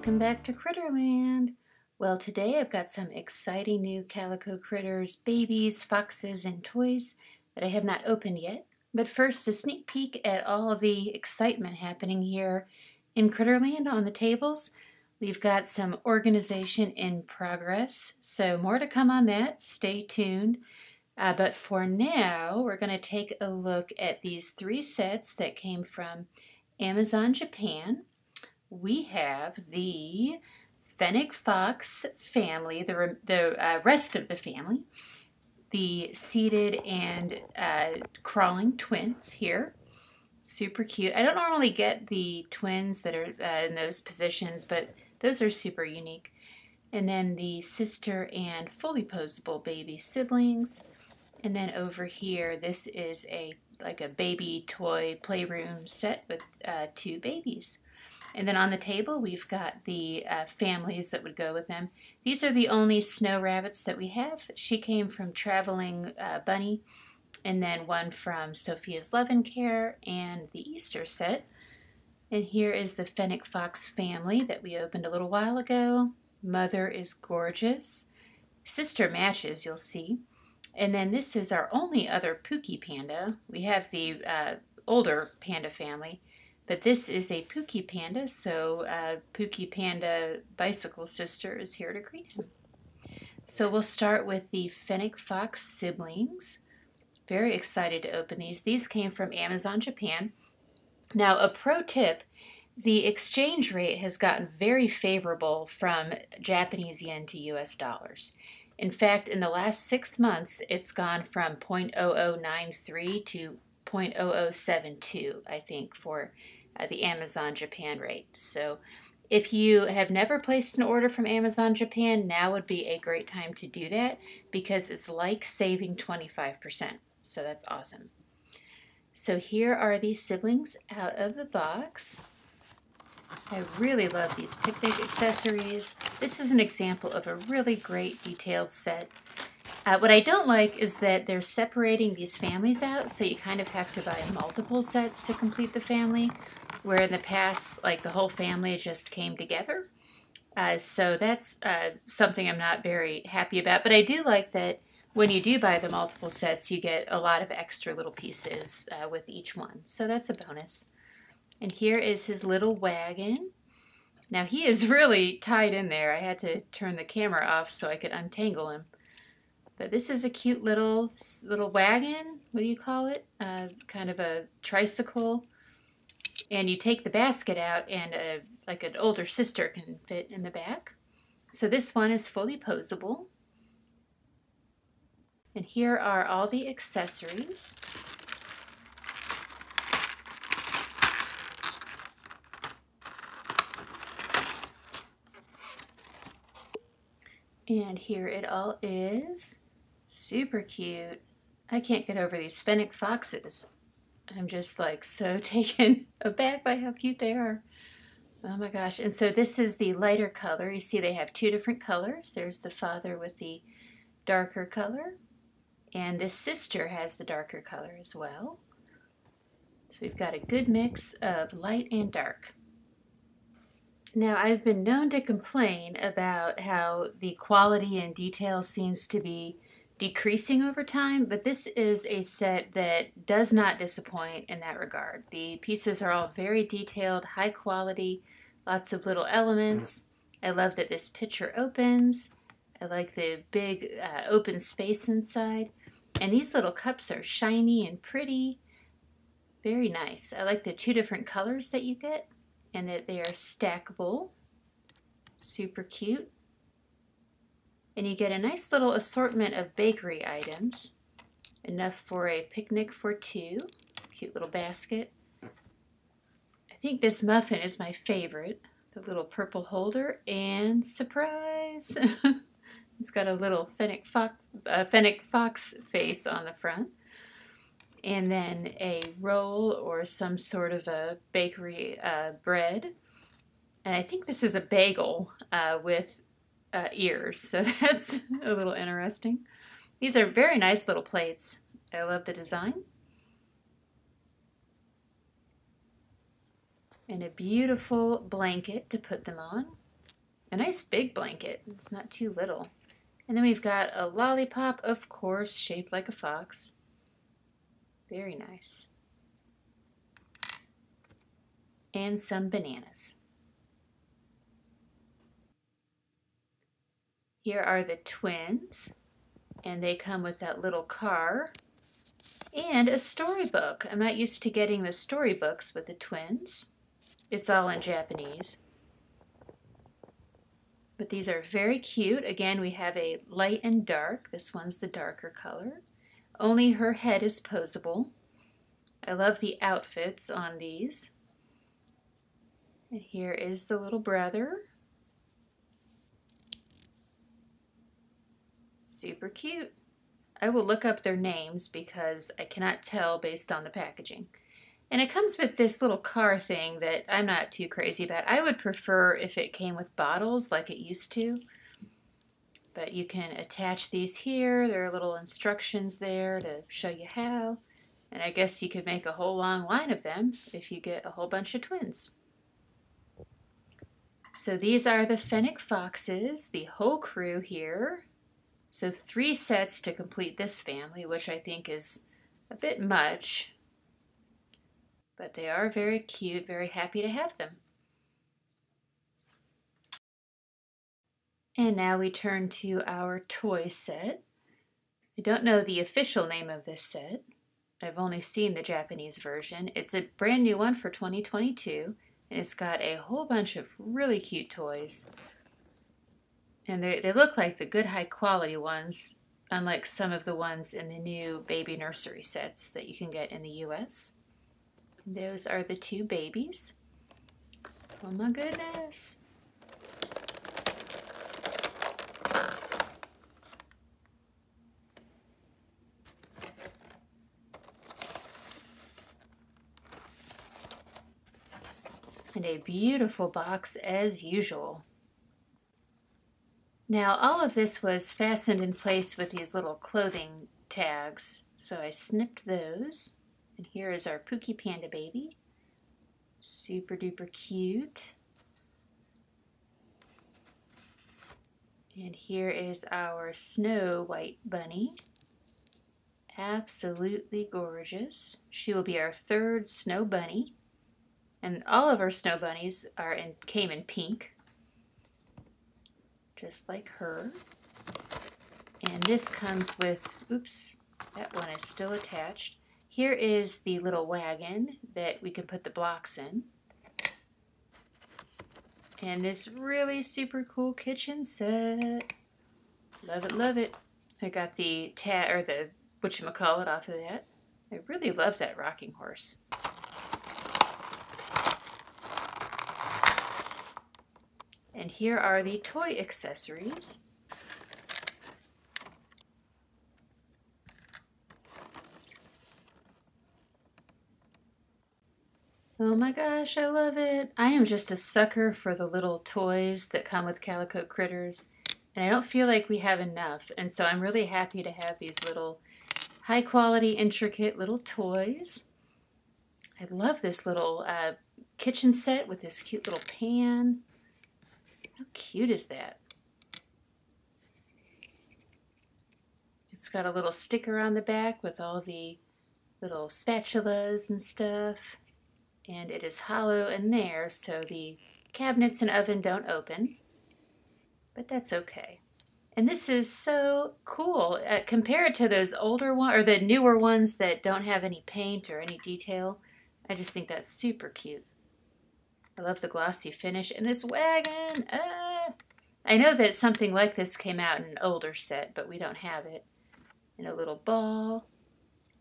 Welcome back to Critterland. Well, today I've got some exciting new calico critters, babies, foxes, and toys that I have not opened yet. But first, a sneak peek at all the excitement happening here in Critterland on the tables. We've got some organization in progress, so more to come on that. Stay tuned. Uh, but for now, we're going to take a look at these three sets that came from Amazon Japan. We have the Fennec Fox family, the, the uh, rest of the family, the seated and uh, crawling twins here. Super cute. I don't normally get the twins that are uh, in those positions, but those are super unique. And then the sister and fully posable baby siblings. And then over here, this is a like a baby toy playroom set with uh, two babies. And then on the table, we've got the uh, families that would go with them. These are the only snow rabbits that we have. She came from Traveling uh, Bunny, and then one from Sophia's Love and Care and the Easter set. And here is the Fennec Fox family that we opened a little while ago. Mother is gorgeous. Sister matches, you'll see. And then this is our only other Pookie panda. We have the uh, older panda family, but this is a Pookie panda, so uh, Pookie Panda Bicycle Sister is here to greet him. So we'll start with the Fennec Fox siblings. Very excited to open these. These came from Amazon Japan. Now, a pro tip the exchange rate has gotten very favorable from Japanese yen to US dollars. In fact, in the last six months, it's gone from 0.0093 to 0.0072, I think, for uh, the Amazon Japan rate. So if you have never placed an order from Amazon Japan, now would be a great time to do that because it's like saving 25%. So that's awesome. So here are these siblings out of the box. I really love these picnic accessories. This is an example of a really great detailed set. Uh, what I don't like is that they're separating these families out, so you kind of have to buy multiple sets to complete the family, where in the past, like the whole family just came together. Uh, so that's uh, something I'm not very happy about. But I do like that when you do buy the multiple sets, you get a lot of extra little pieces uh, with each one. So that's a bonus. And here is his little wagon. Now he is really tied in there. I had to turn the camera off so I could untangle him. But this is a cute little little wagon. What do you call it? Uh, kind of a tricycle. And you take the basket out and a, like an older sister can fit in the back. So this one is fully posable. And here are all the accessories. And here it all is. Super cute. I can't get over these fennec foxes. I'm just like so taken aback by how cute they are. Oh my gosh. And so this is the lighter color. You see they have two different colors. There's the father with the darker color. And this sister has the darker color as well. So we've got a good mix of light and dark. Now, I've been known to complain about how the quality and detail seems to be decreasing over time, but this is a set that does not disappoint in that regard. The pieces are all very detailed, high quality, lots of little elements. I love that this picture opens. I like the big uh, open space inside. And these little cups are shiny and pretty. Very nice. I like the two different colors that you get and that they are stackable. Super cute. And you get a nice little assortment of bakery items. Enough for a picnic for two. Cute little basket. I think this muffin is my favorite. The little purple holder and surprise! it's got a little fennec fox, uh, fennec fox face on the front and then a roll or some sort of a bakery uh, bread. And I think this is a bagel uh, with uh, ears, so that's a little interesting. These are very nice little plates. I love the design. And a beautiful blanket to put them on. A nice big blanket. It's not too little. And then we've got a lollipop, of course, shaped like a fox. Very nice. And some bananas. Here are the twins, and they come with that little car and a storybook. I'm not used to getting the storybooks with the twins. It's all in Japanese. But these are very cute. Again, we have a light and dark. This one's the darker color. Only her head is posable. I love the outfits on these. And here is the little brother. Super cute. I will look up their names because I cannot tell based on the packaging. And it comes with this little car thing that I'm not too crazy about. I would prefer if it came with bottles like it used to. But you can attach these here. There are little instructions there to show you how. And I guess you could make a whole long line of them if you get a whole bunch of twins. So these are the Fennec Foxes, the whole crew here. So three sets to complete this family, which I think is a bit much. But they are very cute, very happy to have them. And now we turn to our toy set. I don't know the official name of this set. I've only seen the Japanese version. It's a brand new one for 2022, and it's got a whole bunch of really cute toys. And they, they look like the good high quality ones, unlike some of the ones in the new baby nursery sets that you can get in the US. Those are the two babies. Oh my goodness. And a beautiful box as usual. Now all of this was fastened in place with these little clothing tags, so I snipped those. And here is our Pookie Panda baby. Super duper cute. And here is our Snow White Bunny. Absolutely gorgeous. She will be our third snow bunny. And all of our snow bunnies are in, came in pink just like her. And this comes with, oops, that one is still attached. Here is the little wagon that we can put the blocks in. And this really super cool kitchen set. Love it, love it. I got the ta or the whatchamacallit off of that. I really love that rocking horse. And here are the toy accessories. Oh my gosh, I love it. I am just a sucker for the little toys that come with Calico Critters. And I don't feel like we have enough. And so I'm really happy to have these little high quality, intricate little toys. I love this little uh, kitchen set with this cute little pan. How cute is that? It's got a little sticker on the back with all the little spatulas and stuff. And it is hollow in there, so the cabinets and oven don't open. But that's okay. And this is so cool. Uh, compared to those older ones, or the newer ones that don't have any paint or any detail, I just think that's super cute. I love the glossy finish. And this wagon, uh, I know that something like this came out in an older set, but we don't have it. And a little ball.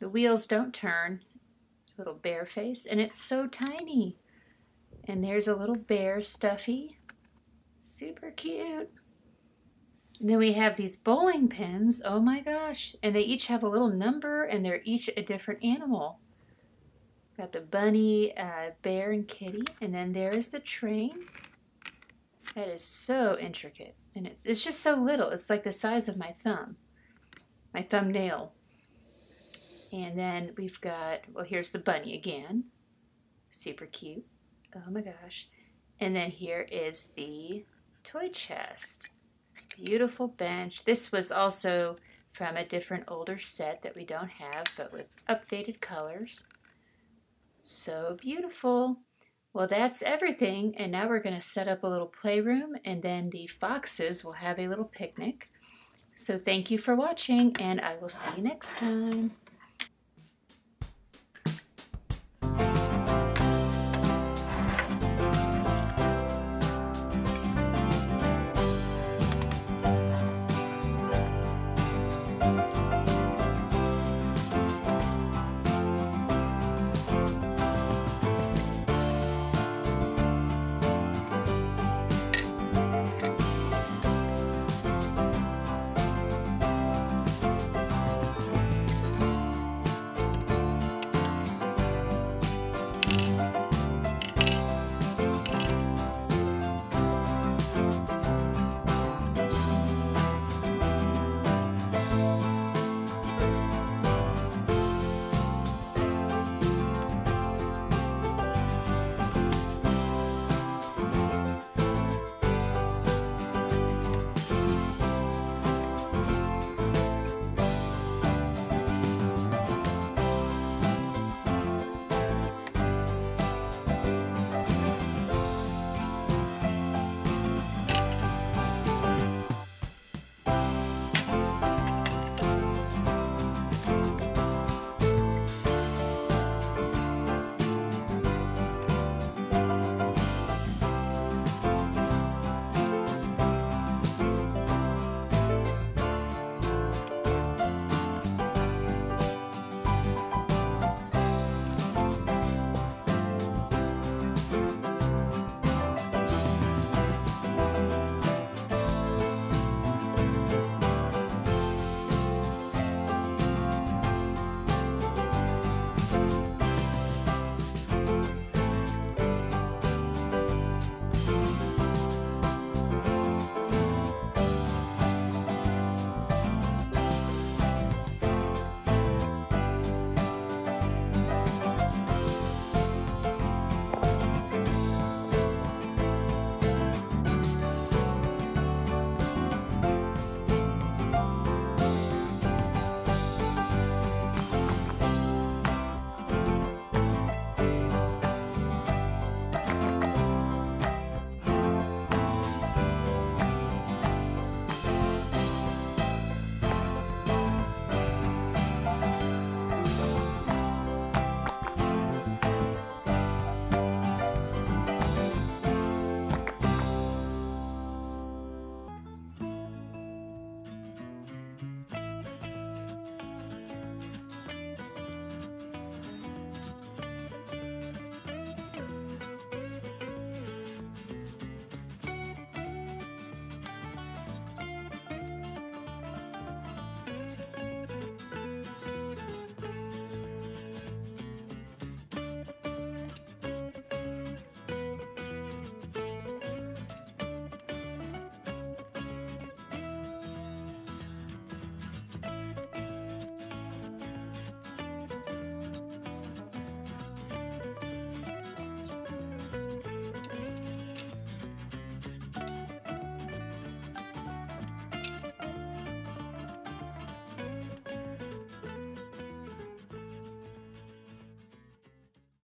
The wheels don't turn. Little bear face. And it's so tiny. And there's a little bear stuffy. Super cute. And then we have these bowling pins. Oh my gosh. And they each have a little number and they're each a different animal. Got the bunny, uh, bear, and kitty. And then there is the train. That is so intricate. And it's, it's just so little. It's like the size of my thumb. My thumbnail. And then we've got, well, here's the bunny again. Super cute. Oh my gosh. And then here is the toy chest. Beautiful bench. This was also from a different older set that we don't have, but with updated colors. So beautiful. Well, that's everything. And now we're going to set up a little playroom and then the foxes will have a little picnic. So thank you for watching and I will see you next time.